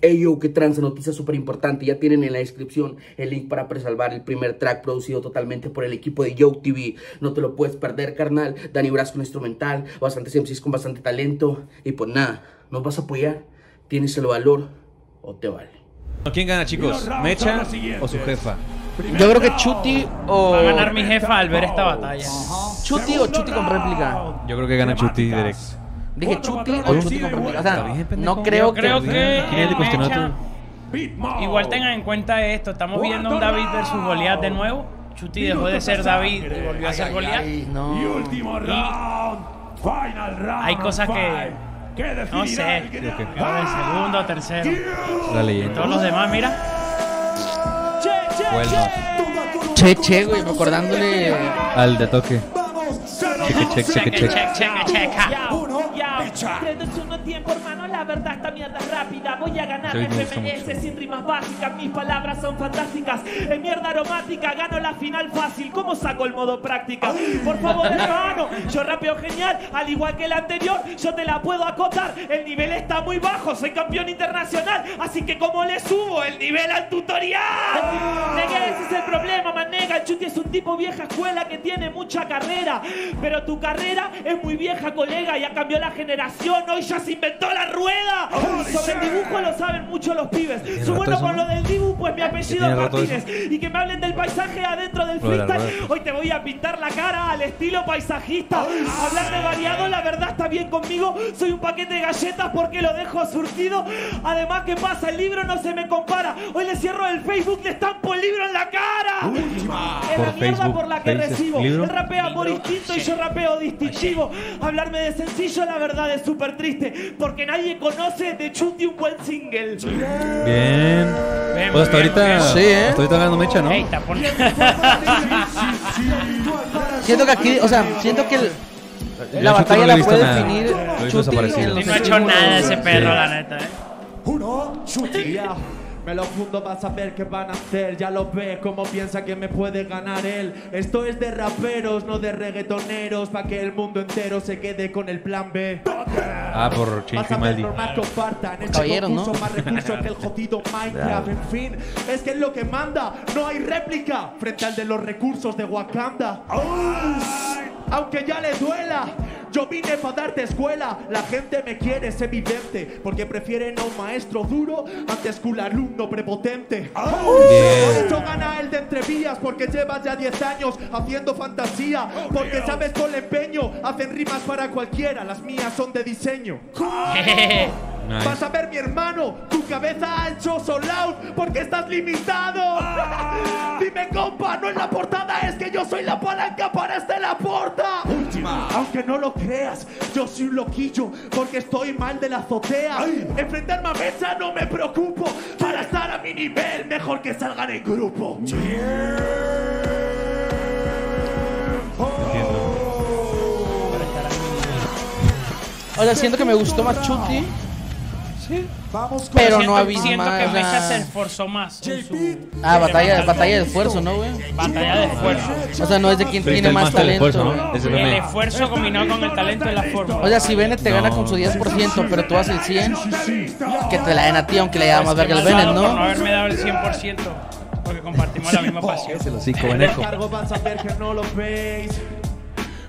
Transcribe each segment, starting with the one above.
Ey yo, qué trans, noticia súper importante. Ya tienen en la descripción el link para presalvar el primer track producido totalmente por el equipo de Yo TV. No te lo puedes perder, carnal. Dani Brasco, instrumental, bastantes MCs con bastante talento. Y pues nada, ¿nos vas a apoyar? ¿Tienes el valor o te vale? ¿Quién gana, chicos? ¿Mecha o su jefa? Yo creo que Chuti o. Va a ganar mi jefa al ver esta batalla. Chuti o Chuti con réplica. Yo creo que gana Chuti directo. Dije Chuti o Chuti con réplica. O sea, no creo Yo creo que. que Igual tengan en cuenta esto, estamos viendo un David versus Goliath de nuevo. Chuti dejó de ser David y volvió a ser Goliath. Ay, no. Hay cosas que no sé, que el segundo o tercero. la leyenda. Todos los demás, mira. Fue el no. Che, che, güey, recordándole. Al de toque. Cheque, cheque, cheque, Cheque, cheque. cheque, cheque, checa. Tres, dos, uno, tiempo, hermano, la verdad esta mierda es rápida. Voy a ganar FMS sin rimas básicas. Mis palabras son fantásticas. Es mierda aromática, gano la final fácil. ¿Cómo saco el modo práctica? Por favor, hermano, yo rapeo genial. Al igual que el anterior, yo te la puedo acotar. El nivel está muy bajo, soy campeón internacional. Así que como le subo el nivel al tutorial Negué, ese es el problema, manega El Chuti es un tipo vieja escuela que tiene mucha carrera. Pero tu carrera es muy vieja, colega Ya cambió la generación, hoy ya se inventó la rueda. Sobre el dibujo lo saben mucho los pibes. Soy bueno con lo del dibujo, pues mi apellido es? Martínez. Y que me hablen del paisaje adentro del la freestyle. Hoy te voy a pintar la cara al estilo paisajista. Hablar de variado, la verdad está bien conmigo. Soy un paquete de galletas porque lo dejo surtido. Además, ¿qué pasa? El libro no se me compara. Hoy le cierro el Facebook, le estampo el libro en la cara. Es la mierda Facebook, por la que recibo. Él rapea por instinto y yo rapeo distintivo. Hablarme de sencillo, la verdad es súper triste Porque nadie conoce de Chuti un buen single Bien. Bien, Pues hasta muy bien, ahorita. Sí, ¿eh? Hasta ahorita ganando Mecha, ¿no? Está por- Siento que aquí, o sea, siento que el- la Chuti batalla no la puede nada. definir Lo Chuti Y no ha hecho nada ese perro, Sí. la neta, eh. Uno, chutilla. Me lo fundo, vas a ver qué van a hacer. Ya lo ve, cómo piensa que me puede ganar él. Esto es de raperos, no de reggaetoneros. Pa' que el mundo entero se quede con el plan B. Ah, por ver Maldi. normal compartan este Caballeros, ¿no? concurso más recursos que el jodido Minecraft. En fin, es que es lo que manda. No hay réplica frente al de los recursos de Wakanda. Aunque ya le duela, yo vine para darte escuela. La gente me quiere, es evidente. Porque prefieren a un maestro duro antes que un alumno prepotente. Por eso gana el de entrevías, porque llevas ya 10 años haciendo fantasía. Porque sabes con el empeño, hacen rimas para cualquiera. Las mías son de diseño. Nice. Vas a ver, mi hermano, tu cabeza ha hecho sold out porque estás limitado. Dime, compa, no en la portada, es que yo soy la palanca para este la porta. Última. Aunque no lo creas, yo soy un loquillo porque estoy mal de la azotea. Enfrentarme a mesa no me preocupo. Para estar a mi nivel, mejor que salgan en grupo. O sea, siento que me gustó más Chuti, Vamos con pero no había siento más. que Mecha se esforzó más en su Ah, batalla, batalla de esfuerzo, ¿no, güey? batalla de esfuerzo. O sea, no es de quien tiene más talento. esfuerzo, güey. ¿no? Ese El también. esfuerzo combinado con el talento es la forma. O sea, si Bennett te gana con su 10%, pero tú haces el 100, que te la den a ti, aunque le haya más verga al Bennett, Por no ¿no? haberme dado el 100%, porque compartimos la misma pasión. Es el hocico, El Beneco. descargo vas a ver que no lo veis.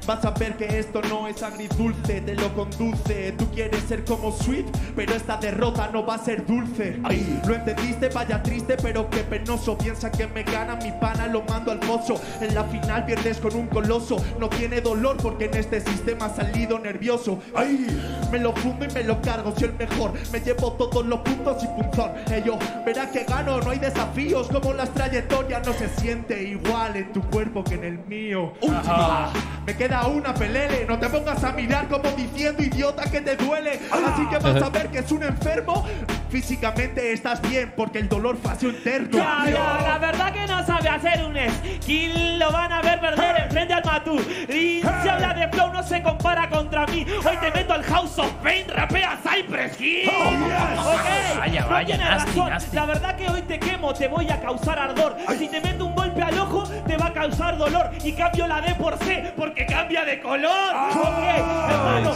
Vas a ver que esto no es agridulce, te lo conduce. Tú quieres ser como Sweet, pero esta derrota no va a ser dulce. Lo entendiste, vaya triste, pero qué penoso. Piensa que me gana mi pana, lo mando al pozo. En la final pierdes con un coloso. No tiene dolor porque en este sistema ha salido nervioso. Ay, me lo fundo y me lo cargo, soy el mejor. Me llevo todos los puntos y punzón. Ello, verá que gano, no hay desafíos. Como las trayectorias no se siente igual en tu cuerpo que en el mío. Última. Me queda una pelele, no te pongas a mirar como diciendo idiota que te duele. Así que vas a ver que es un enfermo. Físicamente estás bien porque el dolor fue así eterno. Ya, ya, la verdad que no sabe hacer un skill, lo van a ver perder enfrente al Matú. Y si habla de flow, no se compara contra mí. Hoy te meto al House of Pain, rapea Cypress Hill. Ok, Vaya, no vaya, nasty, razón. nasty. La verdad que hoy te quemo, te voy a causar ardor. Si te meto un golpe al ojo, te va a causar dolor. Y cambio la D por C, porque cambia de color. Ok, hermano,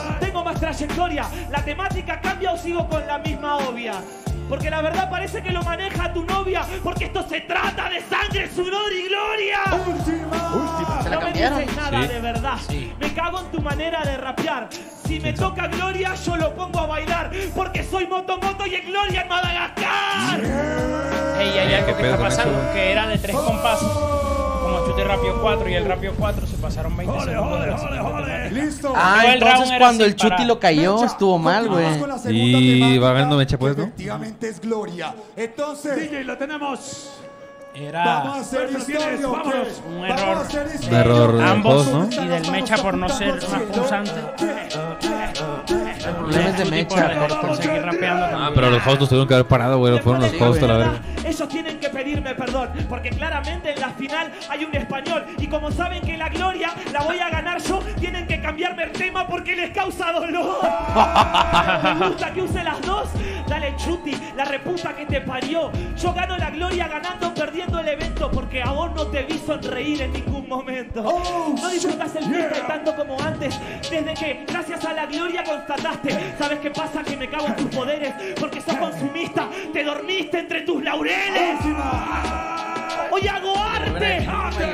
trayectoria. ¿La temática cambia o sigo con la misma obvia? Porque la verdad parece que lo maneja tu novia. Porque esto se trata de sangre, sudor y gloria. ¿Se la no me dices nada Sí. de verdad. Me cago en tu manera de rapear. Si me toca Gloria, yo lo pongo a bailar. Porque soy Moto Moto y en Gloria en Madagascar. Ey, hay algo ¿Qué que pedo está pasando, que era de tres compases. Chute rápido 4 y el rápido 4 se pasaron 20 segundos de la siguiente temática. Listo. Ah, round entonces cuando el Chuti lo cayó Mecha, estuvo mal, güey. Y va ganando Mecha, pues, ¿no? Efectivamente es Gloria. Entonces, DJ, lo tenemos. Era vamos a hacer Pero tienes, historia. ¿o qué? vámonos. Un error. Un de ambos ¿no? y del Mecha por no ser más pulsante. El problema es de Mecha. por, por seguir rapeando. Ah, pero los hosts tuvieron que haber parado, güey. Fueron los hosts a la verga. Ellos tienen que pedirme perdón, porque claramente en la final hay un español. Y como saben que la gloria la voy a ganar yo, tienen que cambiarme el tema porque les causa dolor. Me gusta que use las dos. Dale, Chuti, la reputa que te parió. Yo gano la gloria ganando o perdiendo el evento, porque a vos no te vi sonreír en ningún momento. no disfrutas el freestyle tanto como antes, desde que gracias a la gloria constataste. ¿Sabes qué pasa? Que me cago en tus poderes, porque sos consumista, te dormiste entre tus laureles. Hoy hago arte.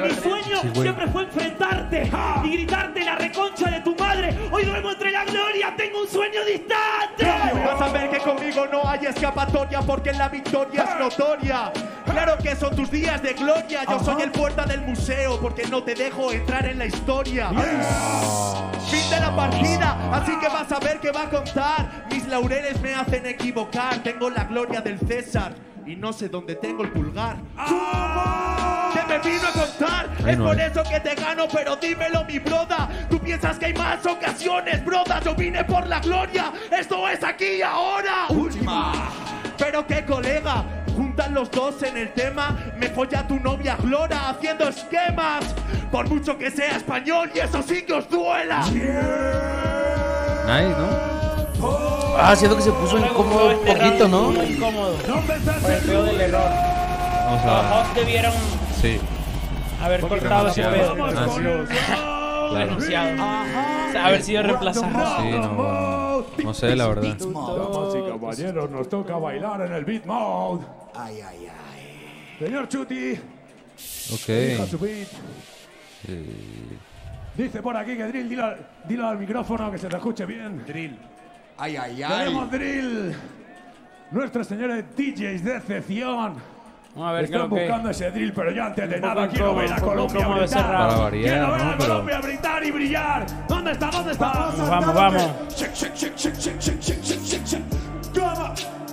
Mi sueño siempre fue enfrentarte y gritarte la reconcha de tu madre. Hoy duermo entre la gloria, tengo un sueño distante. Vas a ver que conmigo no hay escapatoria porque la victoria es notoria. Claro que son tus días de gloria. Yo soy el puerta del museo porque no te dejo entrar en la historia. Fin de la partida, así que vas a ver que va a contar. Mis laureles me hacen equivocar. Tengo la gloria del César y no sé dónde tengo el pulgar. ¿Qué me vino a contar? Es no por eso que te gano, pero dímelo, mi broda. Tú piensas que hay más ocasiones, broda. Yo vine por la gloria. Esto es aquí y ahora. Última. Pero qué colega. Juntan los dos en el tema, me folla tu novia Glora haciendo esquemas. Por mucho que sea español y eso sí que os duela. Nice, ¿no? Ah, siento que se puso incómodo un poquito, ¿no? Muy incómodo. Por el pedo del error. Vamos Los a. hosts debieron Sí. haber cortado ese pedo. Ah, sí. Claro. Denunciado. O sea, haber sido reemplazado. Sí, no. No sé, la verdad. Damas y caballeros, nos toca bailar en el beat mode. Ay, ay, ay. Señor Chuti, Ok. su beat. Dice por aquí que Drill, dilo, dilo al micrófono que se te escuche bien. Drill. Ay, ay, ay. Tenemos drill. Nuestra señora DJs de excepción. A ver, Están creo buscando que... ese drill, pero yo antes de nada quiero ver a Colombia brillar. quiero ver a Colombia gritar y brillar. ¿Dónde está? ¿Dónde está? Vamos, vamos, vamos.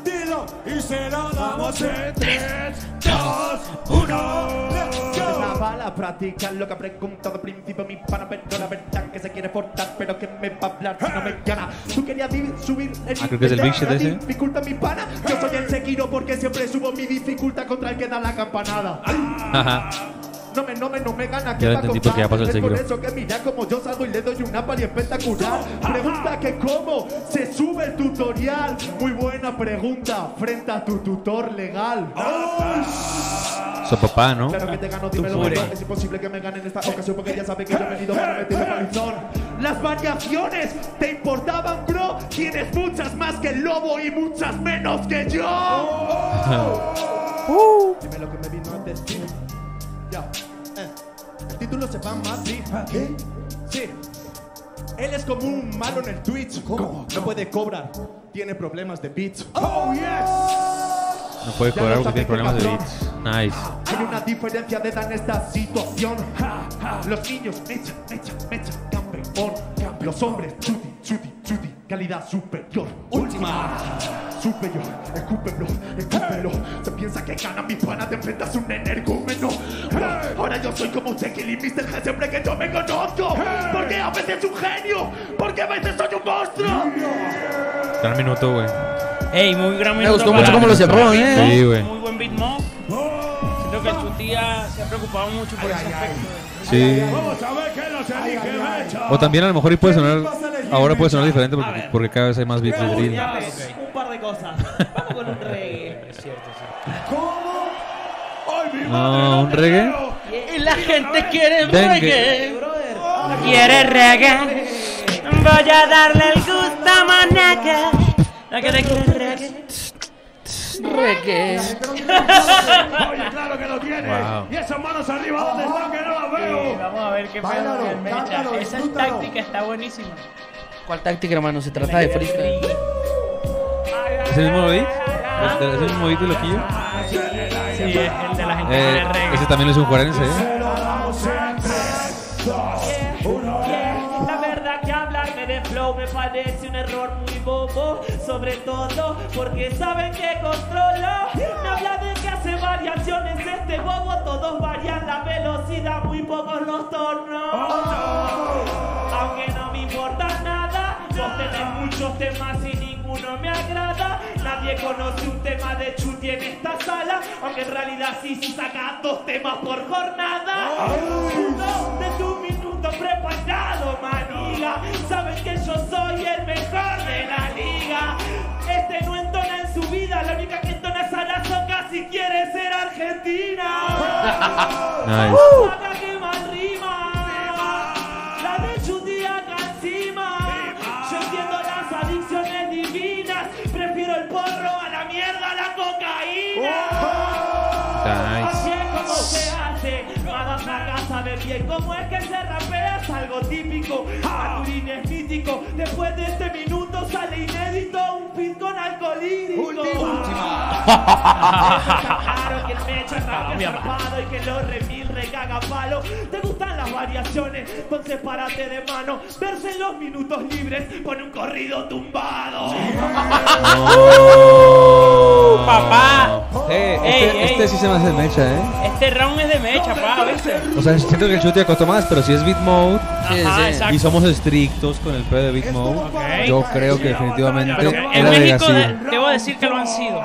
Dilo y. 2, 1. Let's go. Estaba la práctica, lo que ha preguntado al principio mi pana, pero la verdad que se quiere portar, pero que me va a hablar si no me gana. Tú querías subir el Ah, creo que es el Big Shit ese. Dificulta mi pana, yo soy el Sekiro porque siempre subo mi dificultad contra el que da la campanada. Ajá. No me, no me, no me gana, Ya ¿qué lo entendí porque ya pasó el Es por Sekiro. eso que mira como yo salgo y le doy una pali espectacular. Pregunta que cómo se sube el tutorial. Muy buena pregunta frente a tu tutor legal. Su papá, ¿no? Claro que te gano, dímelo. Es imposible que me gane en esta ocasión porque ya sabe que yo he venido para meterle palizón. Las variaciones te importaban, bro. Tienes muchas más que el lobo y muchas menos que yo. Dime lo que me vino a decir. Ya. Eh. El título se va más, sí. ¿Qué? Sí. Él es como un malo en el Twitch. ¿Cómo? No puede cobrar. Tiene problemas de beats. Oh, yes. No puede cobrar lo porque tiene problemas de beats. Nice. Hay una diferencia de edad en esta situación. Los niños, mecha, mecha, mecha, campeón. Los hombres, chuti, chuti, calidad superior. Última. Superior, escúpelo, escúpelo. Se piensa que gana mi pana, te enfrentas a un energúmeno. Ahora yo soy como Jekyll y Mr. Hyde siempre que yo me conozco. Porque a veces soy un genio, porque a veces soy un monstruo. Gran minuto, güey. Ey, muy gran Me minuto gustó para- mucho cómo lo cerró, ¿eh? Sí, güey. Muy buen beat mo. Creo que el Chutía se ha preocupado mucho por ese aspecto. Sí. Vamos a ver qué nos elige Mecha. O también a lo mejor y puede sonar. Ahora puede sonar diferente porque, porque cada vez hay más beats de drill. Un par de cosas. Vamos con un reggae. ¿Cómo? ¡Ay, mi No, madre! un reggae. Y la gente quiere Dengue. reggae. ¿Quieres reggae? Voy a darle el gusto a Monaca. La que te quiere reggae. Reggae. Oye, claro que lo tiene. Wow. Y esas manos arriba, ¿dónde están? Que no las Sí, veo. vamos a ver qué pedo Báilalo, con el mecha. cántalo, Esa táctica está buenísima. ¿Cuál táctica, hermano? Se trata de freestyle. ¿Es el mismo beat? ¿Es el mismo beat de loquillo? Sí, es el de la gente Eh, de reggae. ese también es un juarense, ¿eh? Yeah, La verdad que hablarme de flow me parece un error muy bobo Sobre todo porque saben que controlo Me habla de que hace variaciones este bobo Todos varían la velocidad, muy pocos los tonos Aunque muchos temas y ninguno me agrada. Nadie conoce un tema de Chuti en esta sala. Aunque en realidad sí, sí saca dos temas por jornada. Uno de tu minuto preparado, maniga Saben que yo soy el mejor de la liga. Este no entona en su vida La única que entona es Arazoca si quiere ser argentina. Nice. Como se hace Madafaga sabe bien cómo es que se rapea Es algo típico. Maturín es mítico. Después de este minuto sale inédito Un pin con alcoholírico Claro que el mecha está zarpado Y que los remil recaga palo. ¿Te gustan las variaciones? Entonces párate de mano. Verse en los minutos libres. Pone un corrido tumbado Papá, Eh, Ey, este, ey. este sí se me hace mecha, ¿eh? este round es de mecha, pa, ¿viste? O sea, siento que el chute costó más, pero si es beat mode Ajá, exacto. y somos estrictos con el pedo de beat mode, Ok. yo creo que definitivamente Pero en era de México de- debo decir que lo han sido.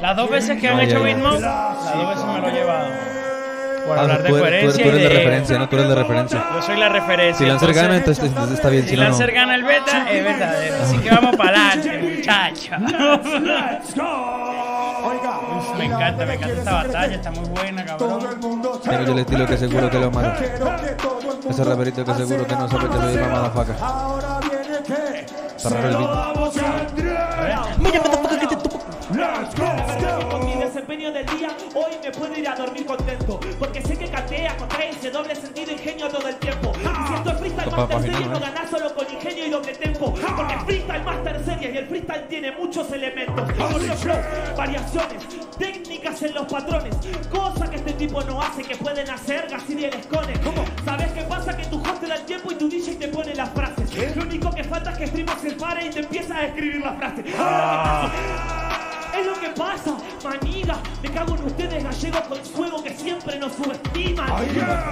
Las dos veces que han Ay, hecho ay, beat ay. mode, las dos veces me lo he llevado. Por Ah, hablar de tú, eres, tú eres- coherencia tú eres y de de- referencia, ¿no? Tú eres de referencia. Yo soy la referencia. Si Lancer entonces, gana, entonces, entonces está bien, Si si no, no. Lancer gana el beta, es verdadero. Así que vamos para adelante, muchachos. Let's go. Oiga, Me encanta, me encanta esta batalla, está muy buena, cabrón. Tengo yo el estilo que seguro que lo mundo Ese raperito que seguro que no sabe que soy mamada faca. Ahora viene que raro el se beat. Let's go. Con mi desempeño del día, hoy me puedo ir a dormir contento. Porque sé que cantea, contrae ese doble sentido ingenio todo el tiempo. Y si esto es freestyle master series, ¿eh? ganás solo con ingenio y doble tempo. Porque freestyle master series y el freestyle tiene muchos elementos. Muchos flows, variaciones, técnicas en los patrones. Cosas que este tipo no hace que pueden hacer Gassi y el Escone. ¿Sabes qué pasa? Que tu host te da el tiempo y tu DJ te pone las frases. Lo único que falta es que Streamo se pare y te empieza a escribir las frases. Es lo que pasa, maniga. Me cago en ustedes gallegos con fuego que siempre nos subestiman.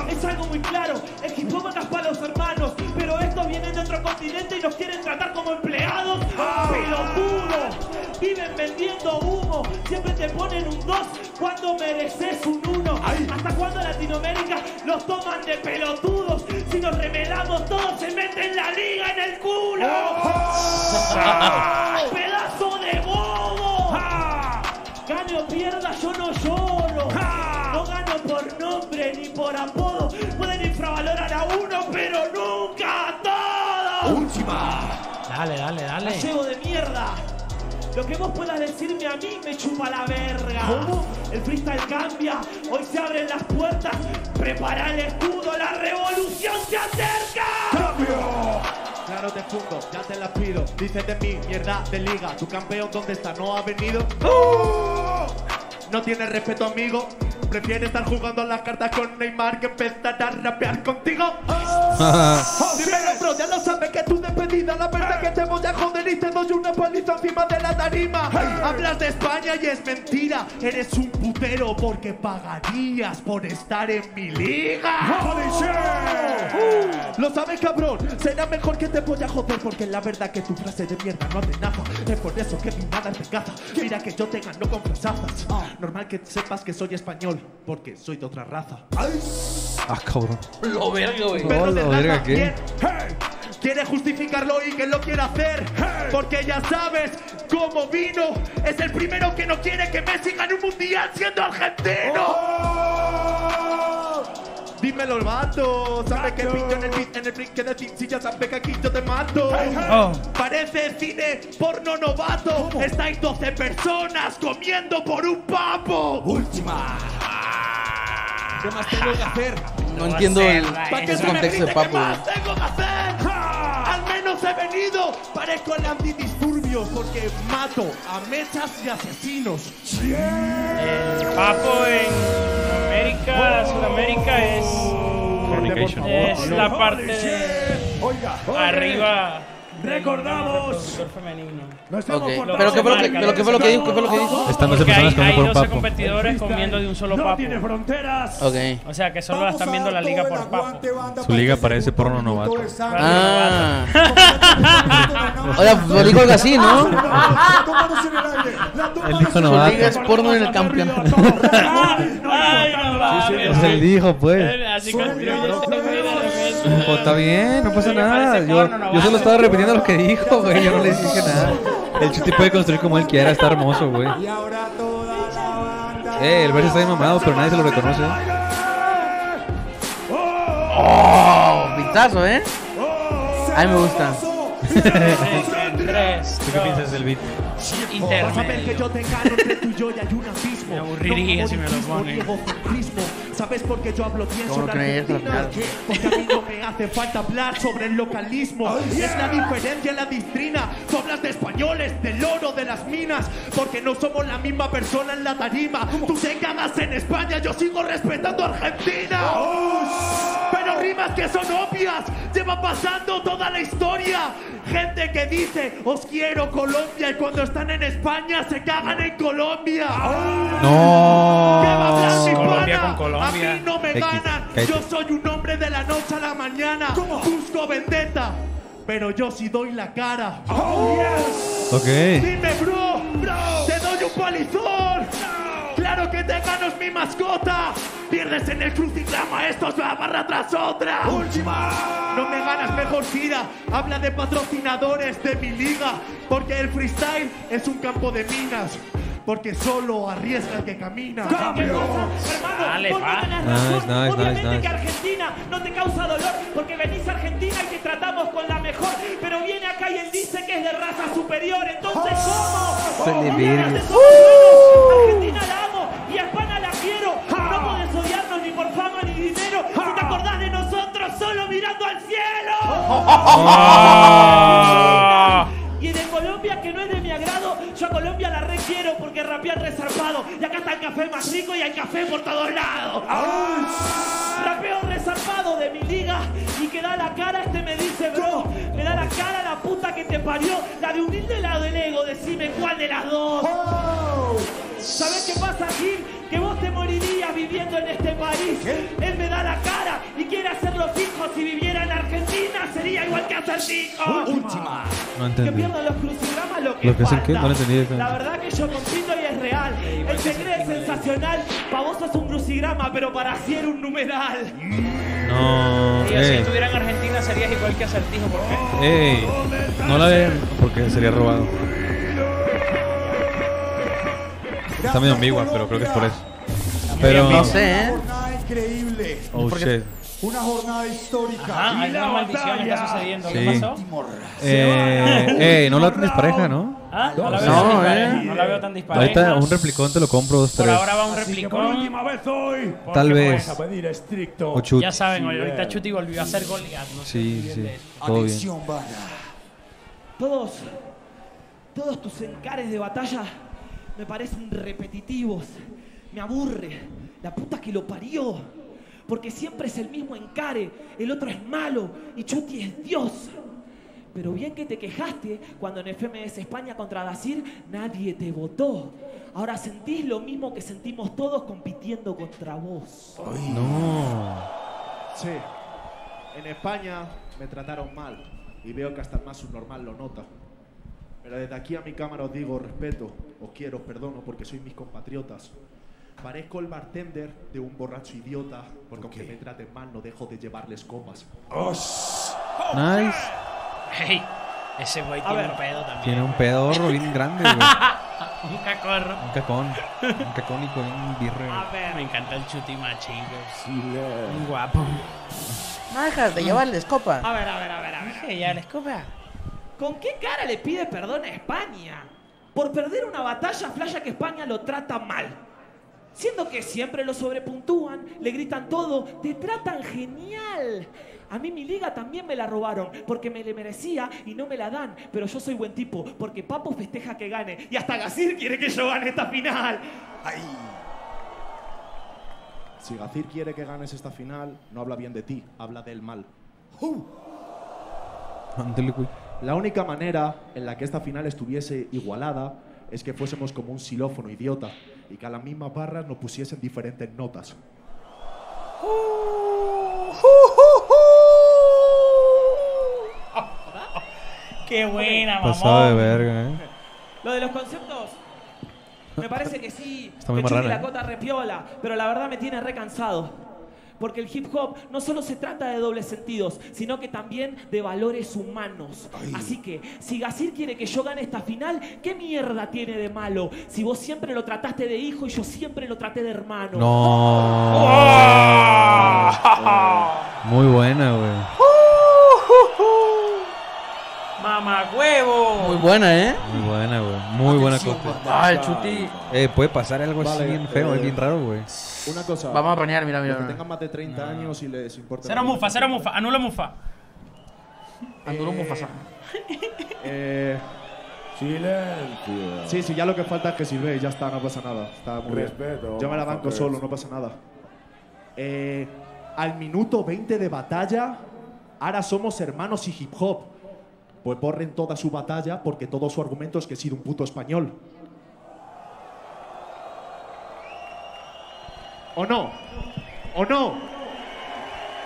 Es algo muy claro. El hip hop acá es para los hermanos. Pero estos vienen de otro continente y nos quieren tratar como empleados. Pelotudos. Viven vendiendo humo. Siempre te ponen un 2 cuando mereces un 1. ¿Hasta cuando Latinoamérica los toman de pelotudos? Si nos revelamos todos se meten la liga en el culo. ¡Pedazo de bobo! Gane o pierda, yo no lloro. No gano por nombre ni por apodo. Pueden infravalorar a uno, pero nunca a todos. Dale, dale, dale. Llevo de mierda. Lo que vos puedas decirme a mí me chupa la verga. El freestyle cambia, hoy se abren las puertas. Prepara el escudo, la revolución se acerca. Fundo, ya te la pido. Dices de mí, mierda de liga. Tu campeón, ¿dónde está? ¿No ha venido? No tienes respeto, amigo. Prefiere estar jugando las cartas con Neymar que empezar a rapear contigo. Dímelo, bro, ya lo sabes que tu despedida. La verdad que te voy a joder y te doy una paliza encima de la tarima. Hablas de España y es mentira. Eres un putero porque pagarías por estar en mi liga. Uh, Lo sabes, cabrón. Será mejor que te voy a joder porque la verdad que tu frase de mierda no hace nada. Es por eso que mi nada te caza. Mira que yo te gano con frasazas. Normal que sepas que soy español porque soy de otra raza. Ah, cabrón. Lo verga, güey. Perro de raza, ¿qué? Quiere justificarlo y que lo quiere hacer Porque ya sabes cómo vino Es el primero que no quiere que Messi gane un mundial siendo argentino Dime dímelo el vato. Sabe que pillo en el beat, en el de team, si ya sabe que aquí yo te mato. Oh. Parece cine porno novato. Estáis 12 personas comiendo por un papo. Última. ¿Qué más tengo que hacer? No entiendo el, ¿Para qué ese se me contexto de papo. ¿Qué más tengo que hacer? Al menos he venido. Parezco el antidisturbios porque mato a mechas y asesinos. El papo en América, Sudamérica es, la parte de arriba. Recordamos. No estamos Ok, cortando. pero ¿qué fue lo que, pero qué fue lo que dijo? ¿Qué fue lo que dijo? Están 12 Porque hay, personas comiendo por un 12 papo. competidores comiendo de un solo no papo. tiene fronteras. Ok. O sea que solo la están viendo la liga por papo. Su liga parece porno novato. Ah. Oiga, pues dijo algo así, ¿no? Él dijo Su novato. liga es porno en el campeonato. Ay, no. Él dijo, pues. Así este Pues está bien, no pasa nada. Yo, yo solo estaba repitiendo lo que dijo, güey. Yo no le dije nada. El Chuti puede construir como él quiera, está hermoso, güey. Y ahora toda la banda. Eh, el verso está bien mamado, pero nadie se lo reconoce. Oh, pitazo, ¿eh? A mí me gusta. Tres, ¿Tú qué piensas del beat? Intermedio. Me aburriría si me lo ponen. ¿Sabes por qué yo hablo bien ¿Cómo no sobre crees, Argentina? Porque a mí no me hace falta hablar sobre el localismo. Es la diferencia en la disciplina. Tú hablas de españoles, del oro, de las minas. Porque no somos la misma persona en la tarima. Tú te cagas en España, yo sigo respetando a Argentina. Pero rimas que son obvias. Lleva pasando toda la historia. Gente que dice, os quiero Colombia. Y cuando están en España se cagan en Colombia. ¿Qué va a hablar mi No. Colombia pana? con Colombia. A mí no me X, ganan. Yo soy un hombre de la noche a la mañana. Busco vendetta. Pero yo sí doy la cara. Ok. Dime, bro, te doy un palizón. Claro que te gano, es mi mascota. Pierdes en el crucigrama, esto es una barra tras otra. Última. No me ganas, mejor tira. Habla de patrocinadores de mi liga. Porque el freestyle es un campo de minas. Porque solo arriesga el que camina. ¿Qué pasa, hermano? Dale, Vos no tenés Nice, razón. nice, Obviamente nice, que nice. Argentina no te causa dolor porque venís a Argentina y te tratamos con la mejor. Pero viene acá y él dice que es de raza superior. Entonces, ¿cómo? Vale, ¿Cómo hermano? Argentina la amo y a España la quiero. No podés odiarnos ni por fama ni dinero. Si te acordás de nosotros solo mirando al cielo. Que no es de mi agrado, yo a Colombia la requiero porque rapean resarpado. Y acá está el café más rico y hay café por todos lados. Rapeo resarpado de mi liga y que da la cara, este me dice, bro, me da la cara la puta que te parió, la de humilde la del ego, decime cuál de las dos. ¿Sabes qué pasa, Gil? Que vos te morirías viviendo en este país. Él me da la cara y quiere hacerlo fijo. Si viviera en Argentina sería igual que Acertijo. Última. No Que entendí. pierdan los crucigramas lo que, ¿Lo que falta. qué? No lo entendí. La verdad que yo compito y es real. El secreto es sensacional. Para vos sos un crucigrama, pero para así era un numeral. No. Y si estuviera en Argentina serías igual que Acertijo, ¿por qué? Ey. No la vean porque sería robado. Está medio ambigua, pero creo que es por eso. Pero. No sé, ¿eh? Jornada increíble. Oh shit. Una jornada histórica. Ah, hay una maldición está sucediendo. ¿Qué Sí. pasó? Eh, ey, no la tienes pareja, ¿no? Ah, no la veo No, tan eh. No la veo tan dispareja. Ahorita un replicón te lo compro dos, Por tres. ahora va un que por replicón. última vez hoy. Tal vez. vas a pedir estricto. O chut. Ya saben, Sí, ahorita eh. Chuti volvió a ser Goliath. No Sí, sí. Todo bien. Atención, banda. Todos, todos tus encares de batalla me parecen repetitivos. Me aburre. La puta que lo parió. Porque siempre es el mismo encare. El otro es malo. Y Chuti es Dios. Pero bien que te quejaste cuando en FMS España contra Dacir nadie te votó. Ahora sentís lo mismo que sentimos todos compitiendo contra vos. No. Sí. En España me trataron mal y veo que hasta el más subnormal lo nota. Pero desde aquí a mi cámara os digo respeto, os quiero, os perdono porque sois mis compatriotas. Parezco el bartender de un borracho idiota porque aunque me traten mal no dejo de llevarles copas. Nice. Hey, ese güey tiene un pedo también. Tiene un pedorro bien grande, güey. Un cacorro. Un cacón. Un cacón y con un birre. A ver, me encanta el chuti machingos. Un guapo. No dejas de llevarle escopa. A ver, a ver, a ver, a ver. Dije, ya les copa. ¿Con qué cara le pide perdón a España? Por perder una batalla, flasha que España lo trata mal. Siendo que siempre lo sobrepuntúan, le gritan todo, te tratan genial. A mí mi liga también me la robaron porque me le merecía y no me la dan. Pero yo soy buen tipo porque Papo festeja que gane y hasta Gasir quiere que yo gane esta final. Si Gacir quiere que ganes esta final, no habla bien de ti, habla del mal. Güey. La única manera en la que esta final estuviese igualada es que fuésemos como un xilófono idiota y que a las mismas barras nos pusiesen diferentes notas. Qué buena, Pasado de mamón. verga, eh. Lo de los conceptos, me parece que sí, Está muy que Chucky la ¿eh? cota repiola, pero la verdad me tiene recansado. Porque el hip hop no solo se trata de dobles sentidos, sino que también de valores humanos. Así que, si Gasir quiere que yo gane esta final, ¿qué mierda tiene de malo? Si vos siempre lo trataste de hijo y yo siempre lo traté de hermano. No. Muy buena, güey. Mamá huevo. Muy buena, ¿eh? Muy buena, güey. Muy buena cosa. Ah, el chuti. Eh, puede pasar algo así Vale, bien feo, eh, es bien raro, güey. Una cosa. Vamos a ronear, mira, mira. Los que mira. tengan más de 30 años y les importa. Cero mufa, cero mufa. Anula mufa. Anduro Mufasa. Eh, Silencio. sí, sí, ya lo que falta es que sirve, ya está, no pasa nada. Está muy bien. Respeto, Yo me la banco motherfuckers. solo, no pasa nada. Eh, al minuto 20 de batalla, ahora somos hermanos y hip hop. Pues borren toda su batalla porque todo su argumento es que he sido un puto español. ¿O no? ¿O no?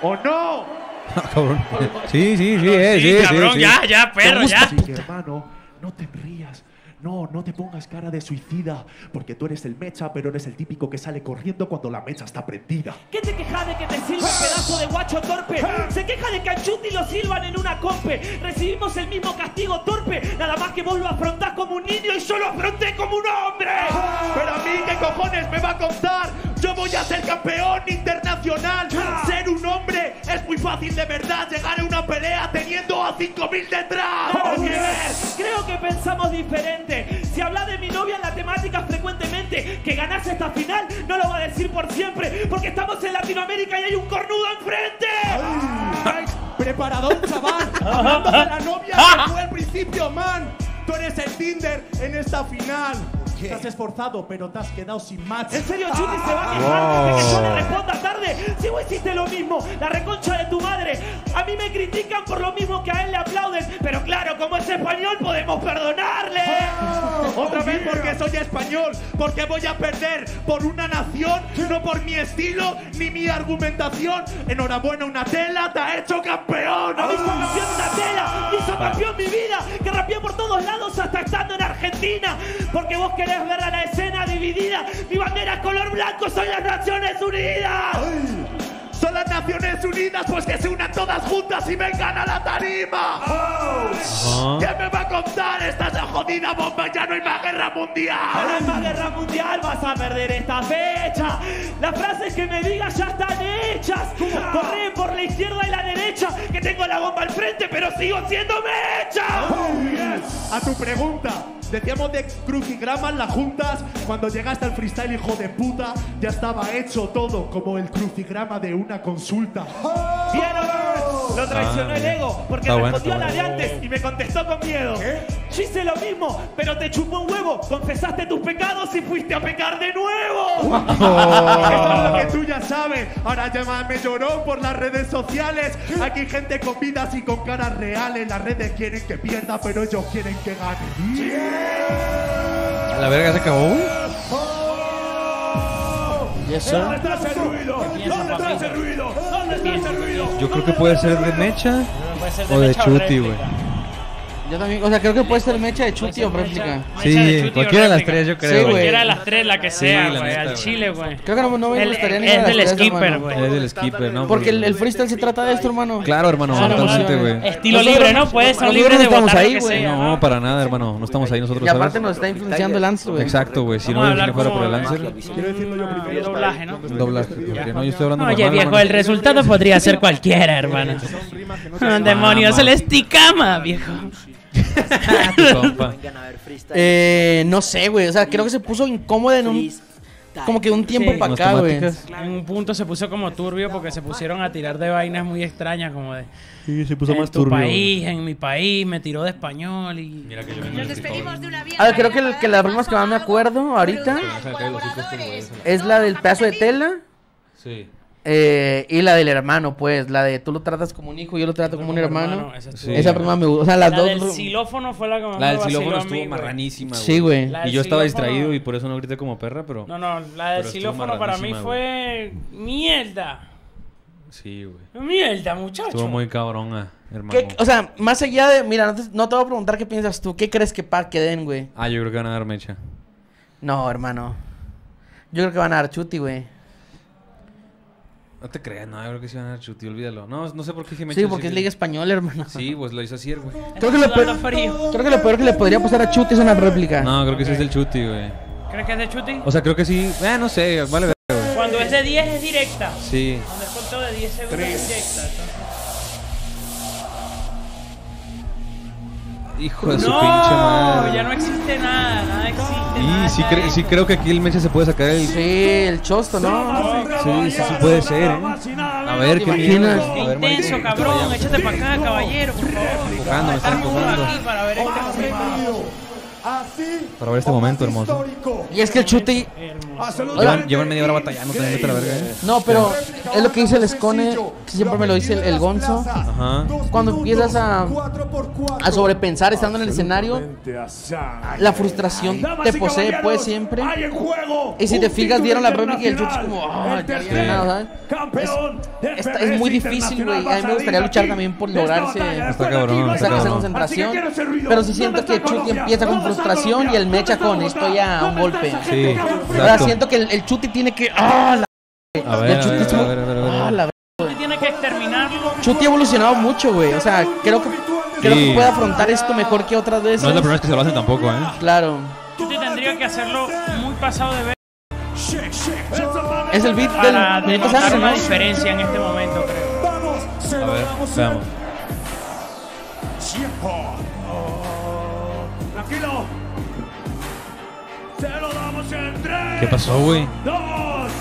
¿O no? Ah. Sí, sí, sí, eh, sí, sí, cabrón, sí, sí. ya, ya, perro, ya. Así que, hermano, no te rías. No, no te pongas cara de suicida, porque tú eres el mecha, pero eres el típico que sale corriendo cuando la mecha está prendida. ¿Qué te quejas de que te sirva el pedazo de guacho torpe? Se queja de que a Chuti lo sirvan en una compe. Recibimos el mismo castigo torpe, nada más que vos lo afrontás como un niño y yo lo afronté como un hombre. Pero a mí, ¿qué cojones me va a contar? Yo voy a ser campeón internacional. Ser un hombre es muy fácil de verdad. Llegar a una pelea teniendo a 5.000 detrás. Nada que ver. Creo que pensamos diferente. Si hablas de mi novia en la temática frecuentemente, que ganase esta final, no lo va a decir por siempre, porque estamos en Latinoamérica y hay un cornudo enfrente. Preparador, chaval. Hablando de la novia que fue al principio, man. Tú eres el Tinder en esta final. Te has esforzado, pero te has quedado sin match. ¿En serio Chuti se va a quejar de que yo le responda tarde? Si vos hiciste lo mismo, la reconcha de tu madre. A mí me critican por lo mismo que a él le aplauden, pero claro, como es español podemos perdonarle. Otra vez porque soy español, porque voy a perder por una nación, no por mi estilo ni mi argumentación. Enhorabuena, una tela te ha hecho campeón. A mí fue campeón una tela, hizo campeón mi vida, que rapeé por todos lados hasta estando en Argentina. Porque vos querés ver a la escena dividida. Mi bandera es color blanco, soy las Naciones Unidas. Son las Naciones Unidas, pues que se unan todas juntas y vengan a la tarima. Ajá. ¿Qué me va a contar? Esta es la jodida bomba, ya no hay más guerra No mundial. hay más guerra mundial, vas a perder esta fecha. Las frases que me digas ya están hechas. Corre por la izquierda y la derecha, que tengo la bomba al frente, pero sigo siendo mecha. A tu pregunta, decíamos de crucigramas las juntas. Cuando llegaste al freestyle, hijo de puta, ya estaba hecho todo como el crucigrama de una consulta. ¿Vieron? Lo traicionó Ah, el ego, porque está bueno, respondió a la de antes y me contestó con miedo. Yo hice lo mismo, pero te chupó un huevo. Confesaste tus pecados y fuiste a pecar de nuevo. Eso es lo que tú ya sabes. Ahora llámame llorón por las redes sociales. Aquí hay gente con vidas y con caras reales. Las redes quieren que pierda, pero ellos quieren que gane. La verga se acabó, güey. ¿Y eso? ¿Dónde está ese ruido? ¿Dónde está ese ruido? ¿Dónde está ese ruido? Yo creo que puede ser de Mecha Puede ser o de Chuti, güey. Yo también, o sea, creo que puede ser mecha de Chuti o réplica. Sí, Mecha de Chuti o cualquiera de las tres, yo creo. Sí, güey. Cualquiera de las tres, la que sea, la güey. neta, al chile, güey. Creo que no, no me El- gustaría es ninguna de del tres, skipper, güey. Es del skipper, ¿no? Porque el, el freestyle se trata de esto, hermano. Claro, hermano, Ah, no, totalmente, no, güey. Estilo libre, ¿no? Puedes ser nosotros libre no de estamos ahí, güey. No, para nada, hermano. No estamos ahí nosotros, Y aparte ¿sabes? nos está influenciando el Lance, güey. Exacto, güey. Si no, fuera por el Lancer, Quiero decirlo yo primero. Doblaje, ¿no? doblaje. Porque no, yo estoy hablando Oye, viejo, el resultado podría ser cualquiera, hermano. Demonios, el esticama, viejo. Eh, no sé, güey. O sea, creo que se puso incómodo en un. Como que un tiempo Sí. para acá, güey. En un punto se puso como turbio porque se pusieron a tirar de vainas muy extrañas, como de. Sí, se puso en más tu turbio. país, en mi país, me tiró de español y. Mira que yo vengo Nos despedimos de una vieja. A ver, creo que, el- que las rimas que más me acuerdo ahorita es la del pedazo de tela Sí. Eh, y la del hermano, pues. La de tú lo tratas como un hijo, yo lo trato como un hermano. esa Sí. buena. Esa rima me gusta. O sea, las La dos. del xilófono fue la que más La del xilófono mí, estuvo güey. marranísima, Sí, güey. La Y yo estaba xilófono- distraído y por eso no grité como perra, pero... No, no, la del xilófono para mí fue. Mierda. Sí, güey. Mierda, muchacho. Estuvo muy cabrona, hermano. ¿Qué- o sea, más allá de. Mira, no te, no te voy a preguntar qué piensas tú. ¿Qué crees que pa que den, güey? Ah, yo creo que van a dar mecha. No, hermano. Yo creo que van a dar chuti, güey. No te creas, no, yo creo que sí van a dar chuti, olvídalo. No, no sé por qué dije mecha. Sí, porque es liga española, hermano. Sí, pues lo hizo así, güey. Creo que, lo peor, creo que lo peor que le podría pasar a Chuti es una réplica. No, creo que sí es del chuti, güey. ¿Crees que es de Chuti? O sea, creo que sí. Eh, no sé, vale ver, güey. Cuando es de 10 es directa. Sí. Cuando es conteo de 10 segundos es directa. entonces- Hijo de su No, pinche madre. ya no existe nada, nada existe. Y nada sí, cre- sí creo que aquí el mecha se puede sacar el... Sí, el chosto, ¿no? Sí, sí, sí puede ser, ¿eh? A ver, qué imaginas? ver, Intenso, cabrón, échate para acá, caballero, por favor. Empujando, me están empujando. Para ver este momento. Este hermoso. Y es que el Chuti. Llevan, llevan media hora batallando, también a la verga, ¿eh? No, pero es lo que dice el Escone, que siempre me lo dice el, el Gonzo. Ajá. Cuando empiezas a, a sobrepensar estando en el escenario, la frustración te posee, pues siempre. Y si te fijas, dieron la réplica y el Chuti es como, El ya tercer nada, ¿sabes? Campeón de Está- FMS es muy difícil, güey. A mí me gustaría luchar también por de lograrse de esa concentración. Pero sí siento ¿Dónde que Chuti Colombia? empieza con ¿Dónde está frustración y el Mecha ¿Dónde con esto ya a un ¿Dónde golpe. Sí? Ahora siento que el, el Chuti tiene que. ¡Ah, la A ver, el a Chuti ver, es a como- ver, a ver, a ver. ¡Ah, la Chuti tiene que exterminarlo. Chuti ha evolucionado mucho, güey. O sea, creo que, creo Sí. que puede afrontar esto mejor que otras veces. No es la primera vez que se lo hacen tampoco, ¿eh? Claro. Chuti tendría que hacerlo muy pasado de ver Es el beat del para una diferencia en este momento, creo. A ver, veamos. ¿Qué pasó, güey? Dos.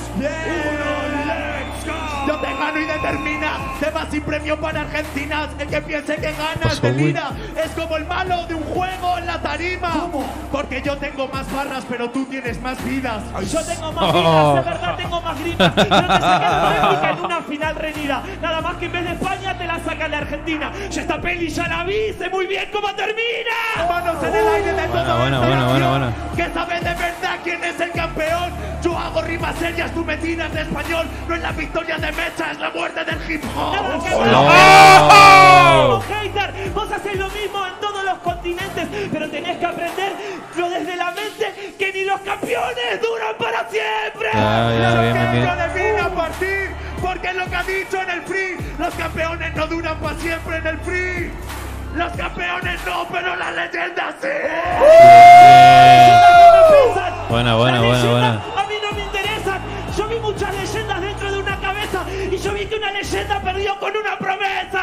Y determina. Se va sin premio para Argentina. El que piense que gana es de güey. vida. Es como el malo de un juego en la tarima. Porque yo tengo más barras, pero tú tienes más vidas. Yo tengo más Oh. vidas, de verdad tengo más grimas. Yo te saqué en una final reñida. Nada más que en vez de España te la saca de Argentina. Yo esta peli ya la vi, sé muy bien cómo termina. Manos en el aire de todo buena, buena, buena, buena. Que sabe de verdad quién es el campeón. Yo hago rimas serias, tú me tiras de español. No es la victoria de Mecha, es la muerte del hip hop. que ¡Oh! Como hater, vos haces lo mismo en todos los continentes, pero tenés que aprender lo desde la mente que ni los campeones duran para siempre. Ya, ya, no defina partir, porque es lo que ha dicho en el free. Los campeones no duran para siempre en el free. Los campeones no, pero las leyendas sí. Buena, buena, buena, buena. A mí no me interesan. Yo vi muchas leyendas yo vi que una leyenda perdió con una promesa.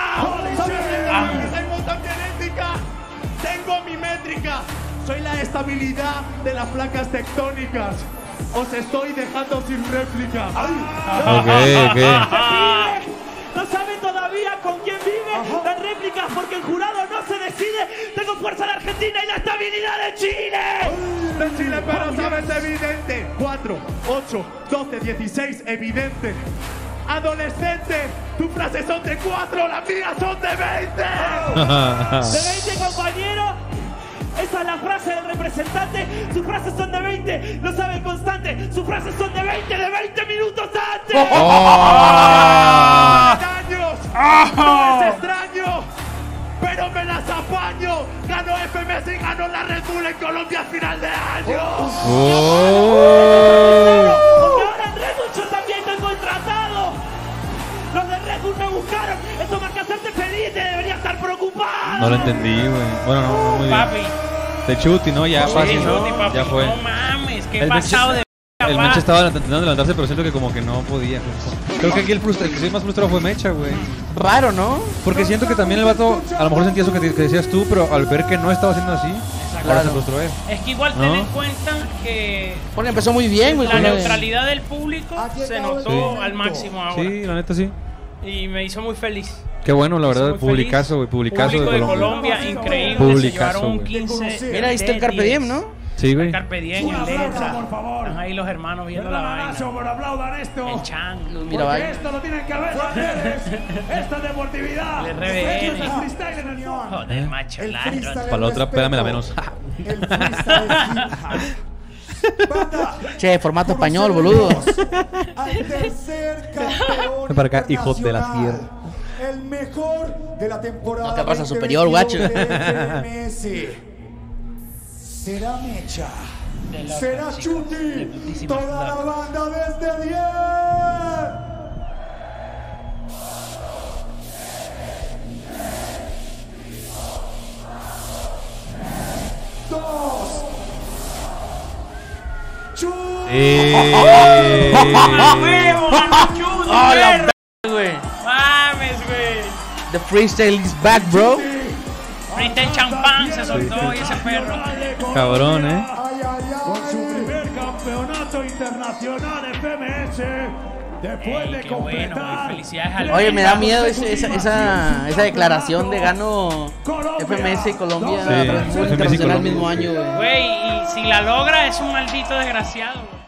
¿Sabes Tengo también ética, tengo mi métrica. Soy la estabilidad de las placas tectónicas. Os estoy dejando sin réplica. Ok, ok. No sabe todavía con quién vive. Las réplicas porque el jurado no se decide. Tengo fuerza de Argentina y la estabilidad de Chile. De Chile, pero sabes evidente. 4, 8, 12, 16, evidente. Adolescente, tus frases son de 4, las mías son de 20. De 20 compañeros. Esa es la frase del representante. Sus frases son de 20. Lo sabe el constante. Sus frases son de 20, de 20 minutos antes. años. No es extraño, pero me las apaño. ganó la Red Bull en Colombia a final de año. No lo entendí, güey. Bueno, no, no muy bien. Papi. De Chuti, ¿no? Ya Sí, fácil. Chuti, papi. Ya fue. No mames, qué El pasado de El. Mecha estaba intentando levantarse, pero siento que como que no podía. Creo que aquí el, frustra- el que soy más frustrado fue Mecha, güey. Raro, ¿no? Porque siento que también el vato, a lo mejor sentía eso que, te- que decías tú, pero al ver que no estaba haciendo así, ahora se frustró él. Es que igual ¿No? ten en cuenta que Porque empezó muy bien, güey. la neutralidad del público se notó Sí. al máximo ahora. Sí, la neta sí. Y me hizo muy feliz. Qué bueno, la Me verdad, publicazo, güey, publicazo de de Colombia. Colombia, increíble. Publicazo, se un güey. 15. Mira, ahí está el Carpe 10. Diem, ¿no? Sí, güey. El Carpe Diem, Un aplauso, letra. por favor. Están ahí los hermanos viendo la vaina. pero aplaudan esto. El Chan. Mira, Porque vaya. esto lo tienen que ver las redes. Esto es deportividad. El RBN. Esto es el freestyle en el. Joder, macho. Para la otra, pégamela menos. El freestyle. Banda, Che, formato español, boludo. al tercer campeón para acá, hijos de la tierra. El mejor de la temporada. No, ¿qué pasa, 2022 superior, guacho? Será Mecha. Será. Chuti. Toda la banda desde 10. Dos. Chuti. Eh, The freestyle is back, bro. El champán se soltó y ese perro. Cabrón, ¿eh? Ay, ay, ay. Con su primer campeonato internacional FMS. Después Ey, de qué bueno, güey. completar. Felicidades al Oye, me da miedo ese- esa, esa, esa declaración de gano FMS y Colombia Sí, FMS y Internacional el Colombia. mismo año, güey. Güey, y si la logra es un maldito desgraciado. güey.